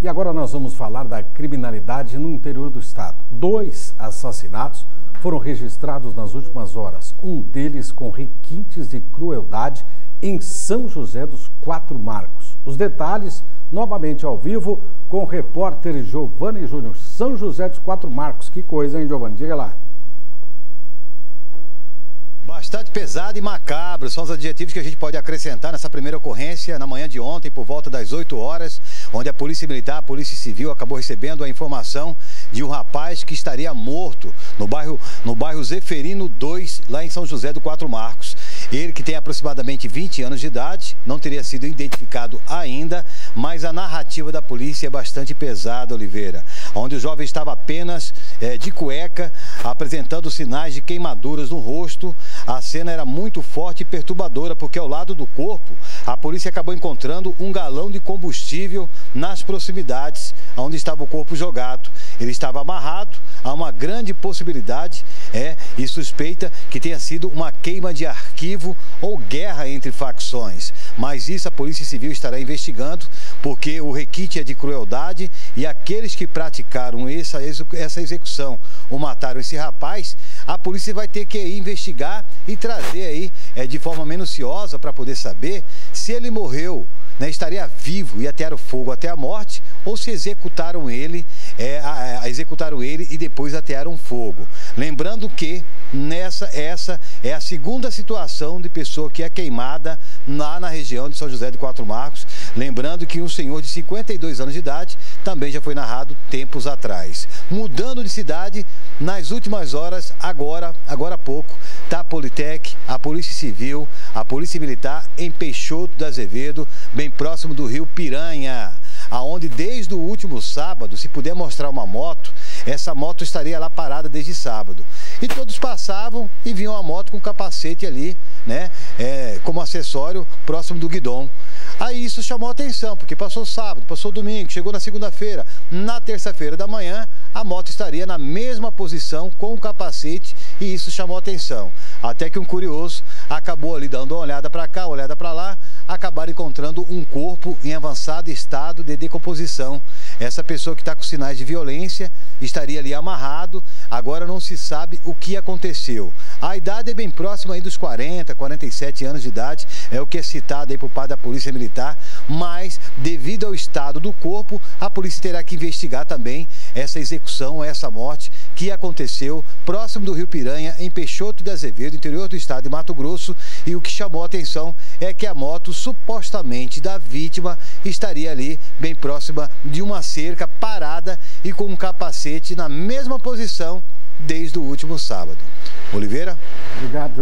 E agora nós vamos falar da criminalidade no interior do estado. Dois assassinatos foram registrados nas últimas horas, um deles com requintes de crueldade em São José dos Quatro Marcos. Os detalhes, novamente ao vivo, com o repórter Giovanni Júnior, São José dos Quatro Marcos. Que coisa, hein, Giovanni? Diga lá. Bastante pesado e macabro são os adjetivos que a gente pode acrescentar nessa primeira ocorrência na manhã de ontem, por volta das 8 horas, onde a Polícia Militar, a Polícia Civil acabou recebendo a informação de um rapaz que estaria morto no bairro, no bairro Zeferino 2, lá em São José do Quatro Marcos. Ele, que tem aproximadamente 20 anos de idade, não teria sido identificado ainda, mas a narrativa da polícia é bastante pesada, Oliveira. Onde o jovem estava apenas é, de cueca, apresentando sinais de queimaduras no rosto. A cena era muito forte e perturbadora, porque ao lado do corpo, a polícia acabou encontrando um galão de combustível nas proximidades onde estava o corpo jogado. Ele estava amarrado, há uma grande possibilidade é, e suspeita que tenha sido uma queima de arquivo ou guerra entre facções. Mas isso a Polícia Civil estará investigando, porque o requinte é de crueldade e aqueles que praticaram essa, essa execução ou mataram esse rapaz, a polícia vai ter que investigar e trazer aí é, de forma minuciosa para poder saber se ele morreu né, estaria vivo e atearam fogo até a morte, ou se executaram ele, é, a, a, executaram ele e depois atearam fogo. Lembrando que nessa essa é a segunda situação de pessoa que é queimada lá na região de São José de Quatro Marcos. Lembrando que um senhor de 52 anos de idade também já foi narrado tempos atrás. Mudando de cidade, nas últimas horas, agora, agora há pouco, tá a Politec, a Polícia Civil, a Polícia Militar em Peixoto do Azevedo, bem próximo do rio Piranha aonde desde o último sábado, se puder mostrar uma moto, essa moto estaria lá parada desde sábado. E todos passavam e viam a moto com capacete ali, né, é, como acessório próximo do guidão. Aí isso chamou atenção, porque passou sábado, passou domingo, chegou na segunda-feira. Na terça-feira da manhã, a moto estaria na mesma posição com o capacete e isso chamou atenção. Até que um curioso acabou ali dando uma olhada para cá, uma olhada para lá, acabaram encontrando um corpo em avançado estado de decomposição. Essa pessoa que está com sinais de violência estaria ali amarrado, agora não se sabe o que aconteceu. A idade é bem próxima aí dos 40, 47 anos de idade, é o que é citado aí por parte da Polícia Militar, mas devido ao estado do corpo, a polícia terá que investigar também essa execução, essa morte que aconteceu próximo do Rio Piranha, em Peixoto de Azevedo, interior do estado de Mato Grosso, e o que chamou a atenção é que a moto supostamente da vítima estaria ali bem próxima de uma cerca parada e com um capacete na mesma posição desde o último sábado. Oliveira? Obrigado.